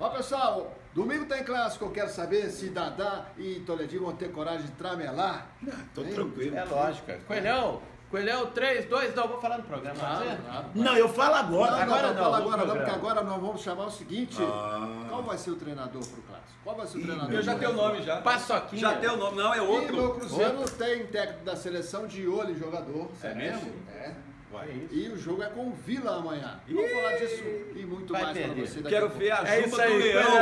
Ó, pessoal, domingo tem clássico. Eu quero saber se Dadá e Toledinho vão ter coragem de tramelar. Não, tô Hein? tranquilo. É lógico. Coelhão, Coelhão, 3, 2, não, vou falar no programa. Claro. Não, eu falo Não, agora. não, Agora não, não, no agora não, porque agora nós vamos chamar o seguinte. Ah. Qual vai ser o treinador pro clássico? Qual vai ser o treinador? Eu já tenho o nome já. Paçoquinha. Já tem o nome, não, é E no outro. Cruzeiro tem técnico da seleção de olho em jogador. É mesmo? É. Vai. E o jogo é com o Vila amanhã. Vamos falar disso e muito Vai mais perder. você daqui a Quero pouco. ver a É juba do aí, leão.